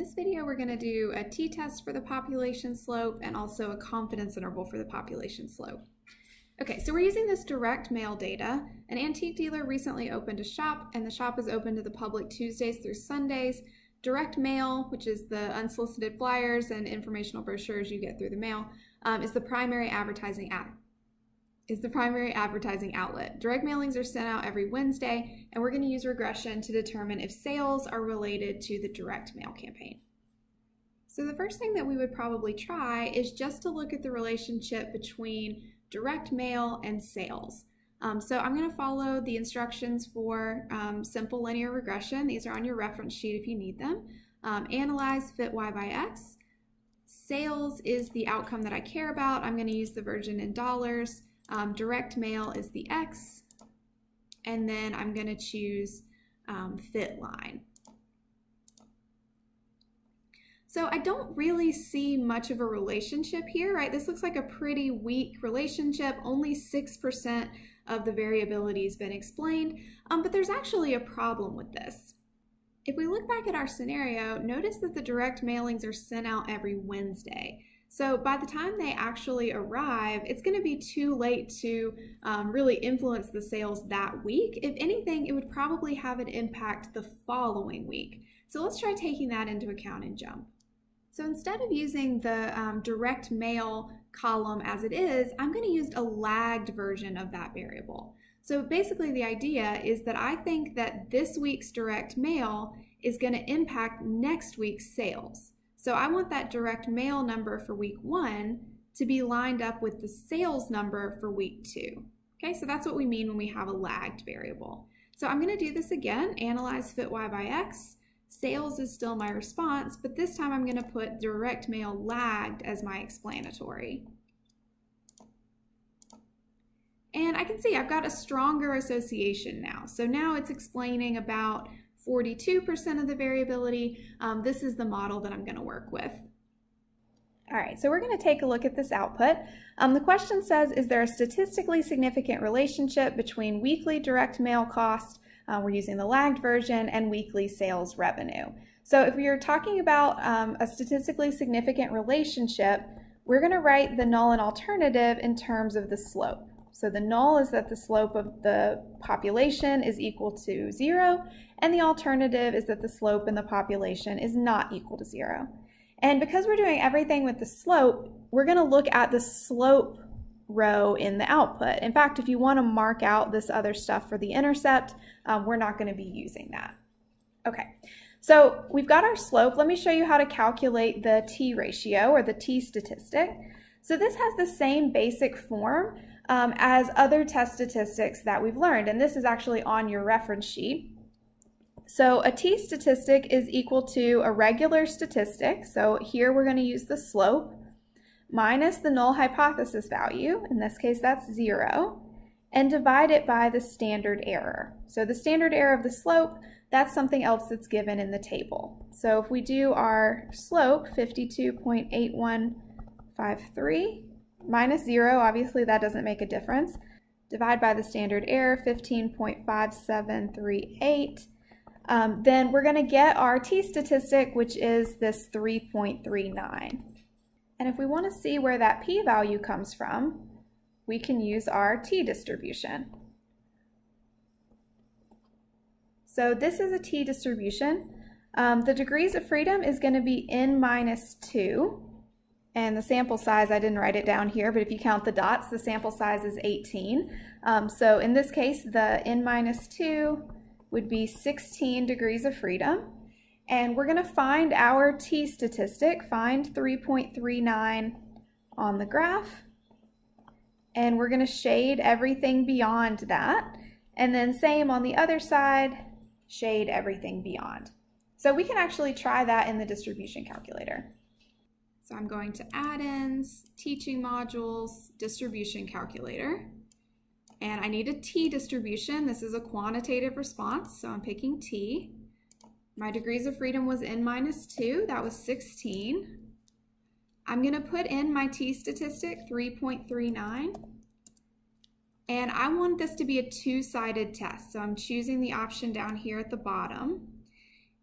this video, we're going to do a t-test for the population slope and also a confidence interval for the population slope. Okay, so we're using this direct mail data. An antique dealer recently opened a shop, and the shop is open to the public Tuesdays through Sundays. Direct mail, which is the unsolicited flyers and informational brochures you get through the mail, um, is the primary advertising ad is the primary advertising outlet. Direct mailings are sent out every Wednesday, and we're going to use regression to determine if sales are related to the direct mail campaign. So the first thing that we would probably try is just to look at the relationship between direct mail and sales. Um, so I'm going to follow the instructions for um, simple linear regression. These are on your reference sheet if you need them. Um, analyze fit y by x. Sales is the outcome that I care about. I'm going to use the version in dollars. Um, direct mail is the X, and then I'm going to choose um, fit line. So I don't really see much of a relationship here, right? This looks like a pretty weak relationship. Only 6% of the variability has been explained, um, but there's actually a problem with this. If we look back at our scenario, notice that the direct mailings are sent out every Wednesday. So by the time they actually arrive, it's going to be too late to um, really influence the sales that week. If anything, it would probably have an impact the following week. So let's try taking that into account in JMP. So instead of using the um, direct mail column as it is, I'm going to use a lagged version of that variable. So basically the idea is that I think that this week's direct mail is going to impact next week's sales. So I want that direct mail number for week one to be lined up with the sales number for week two. Okay, so that's what we mean when we have a lagged variable. So I'm going to do this again, analyze fit y by x. Sales is still my response, but this time I'm going to put direct mail lagged as my explanatory. And I can see I've got a stronger association now. So now it's explaining about 42% of the variability. Um, this is the model that I'm going to work with. All right, so we're going to take a look at this output. Um, the question says, is there a statistically significant relationship between weekly direct mail cost, uh, we're using the lagged version, and weekly sales revenue? So if we are talking about um, a statistically significant relationship, we're going to write the null and alternative in terms of the slope. So the null is that the slope of the population is equal to zero, and the alternative is that the slope in the population is not equal to zero. And because we're doing everything with the slope, we're going to look at the slope row in the output. In fact, if you want to mark out this other stuff for the intercept, um, we're not going to be using that. Okay, so we've got our slope. Let me show you how to calculate the t-ratio or the t-statistic. So this has the same basic form um, as other test statistics that we've learned, and this is actually on your reference sheet. So a t-statistic is equal to a regular statistic, so here we're going to use the slope, minus the null hypothesis value, in this case that's zero, and divide it by the standard error. So the standard error of the slope, that's something else that's given in the table. So if we do our slope, 52.8153, minus zero, obviously that doesn't make a difference, divide by the standard error, 15.5738, um, then we're going to get our t-statistic, which is this 3.39. And if we want to see where that p-value comes from, we can use our t-distribution. So this is a t-distribution. Um, the degrees of freedom is going to be n minus 2. And the sample size, I didn't write it down here, but if you count the dots, the sample size is 18. Um, so in this case, the n minus 2 would be 16 degrees of freedom. And we're going to find our t statistic, find 3.39 on the graph. And we're going to shade everything beyond that. And then same on the other side, shade everything beyond. So we can actually try that in the distribution calculator. So I'm going to add-ins, teaching modules, distribution calculator and I need a t distribution. This is a quantitative response, so I'm picking t. My degrees of freedom was n minus 2, that was 16. I'm going to put in my t statistic, 3.39. And I want this to be a two-sided test, so I'm choosing the option down here at the bottom.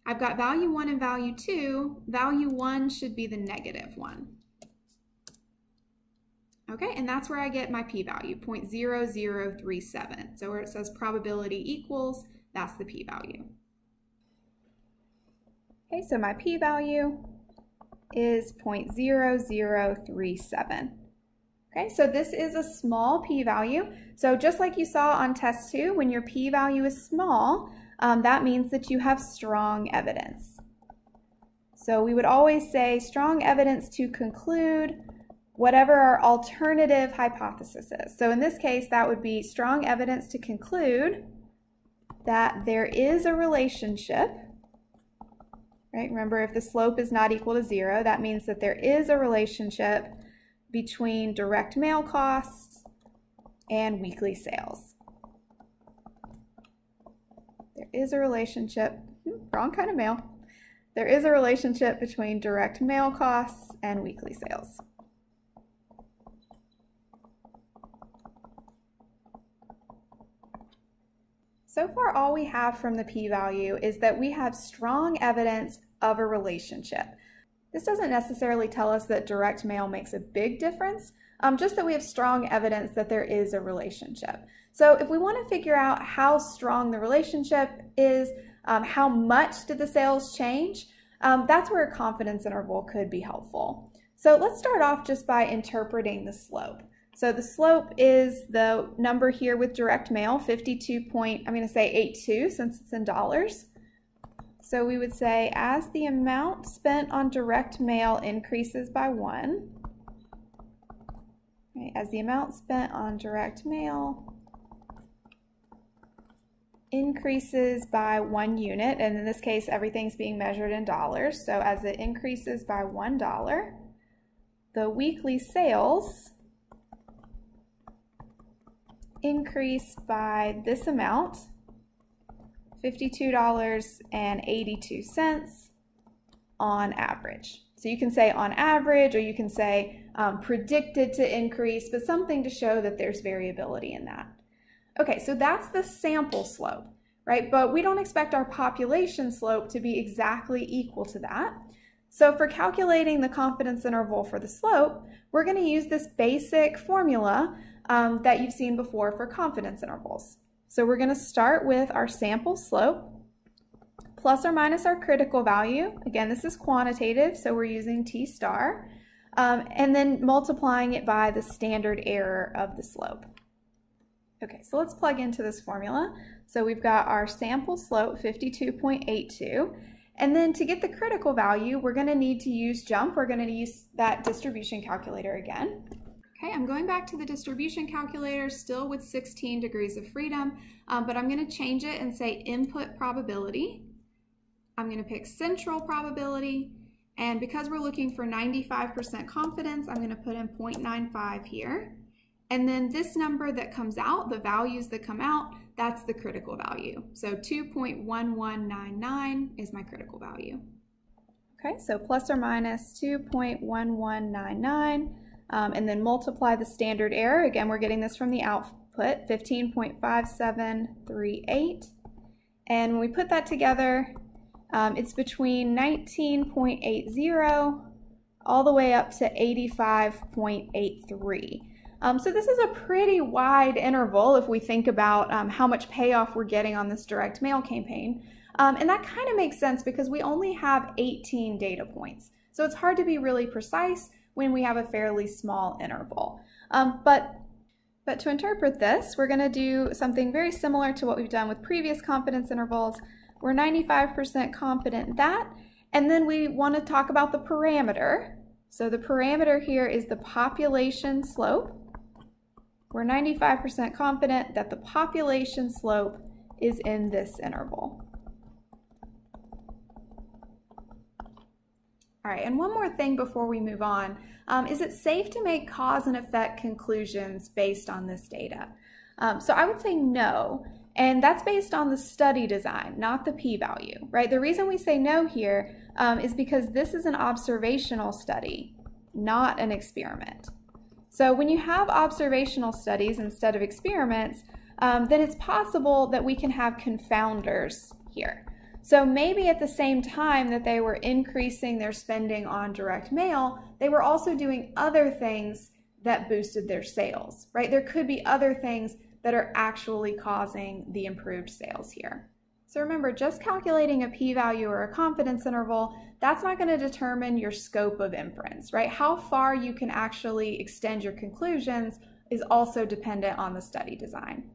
I've got value 1 and value 2. Value 1 should be the negative one. Okay, and that's where I get my p-value, 0.0037. So where it says probability equals, that's the p-value. Okay, so my p-value is 0.0037. Okay, so this is a small p-value. So just like you saw on test two, when your p-value is small, um, that means that you have strong evidence. So we would always say strong evidence to conclude whatever our alternative hypothesis is. So in this case, that would be strong evidence to conclude that there is a relationship, right? Remember, if the slope is not equal to zero, that means that there is a relationship between direct mail costs and weekly sales. There is a relationship, hmm, wrong kind of mail. There is a relationship between direct mail costs and weekly sales. So far, all we have from the p-value is that we have strong evidence of a relationship. This doesn't necessarily tell us that direct mail makes a big difference, um, just that we have strong evidence that there is a relationship. So if we want to figure out how strong the relationship is, um, how much did the sales change, um, that's where a confidence interval could be helpful. So let's start off just by interpreting the slope. So the slope is the number here with direct mail, 52 point, I'm going to say 82 since it's in dollars. So we would say as the amount spent on direct mail increases by one, as the amount spent on direct mail increases by one unit, and in this case everything's being measured in dollars, so as it increases by one dollar, the weekly sales increase by this amount, $52.82 on average. So you can say on average, or you can say um, predicted to increase, but something to show that there's variability in that. Okay, so that's the sample slope, right? But we don't expect our population slope to be exactly equal to that. So for calculating the confidence interval for the slope, we're going to use this basic formula um, that you've seen before for confidence intervals. So we're going to start with our sample slope plus or minus our critical value. Again, this is quantitative, so we're using T star. Um, and then multiplying it by the standard error of the slope. Okay, so let's plug into this formula. So we've got our sample slope, 52.82. And then to get the critical value, we're going to need to use JMP. We're going to use that distribution calculator again. Okay, I'm going back to the distribution calculator, still with 16 degrees of freedom, um, but I'm going to change it and say input probability. I'm going to pick central probability, and because we're looking for 95% confidence, I'm going to put in 0.95 here. And then this number that comes out, the values that come out, that's the critical value. So 2.1199 is my critical value. Okay, so plus or minus 2.1199 um, and then multiply the standard error. Again, we're getting this from the output, 15.5738. And when we put that together, um, it's between 19.80 all the way up to 85.83. Um, so this is a pretty wide interval if we think about um, how much payoff we're getting on this direct mail campaign. Um, and that kind of makes sense because we only have 18 data points. So it's hard to be really precise, when we have a fairly small interval. Um, but, but to interpret this, we're going to do something very similar to what we've done with previous confidence intervals. We're 95% confident that. And then we want to talk about the parameter. So the parameter here is the population slope. We're 95% confident that the population slope is in this interval. All right, and one more thing before we move on. Um, is it safe to make cause and effect conclusions based on this data? Um, so I would say no, and that's based on the study design, not the p-value, right? The reason we say no here um, is because this is an observational study, not an experiment. So when you have observational studies instead of experiments, um, then it's possible that we can have confounders here. So maybe at the same time that they were increasing their spending on direct mail, they were also doing other things that boosted their sales, right? There could be other things that are actually causing the improved sales here. So remember, just calculating a p-value or a confidence interval, that's not going to determine your scope of inference, right? How far you can actually extend your conclusions is also dependent on the study design.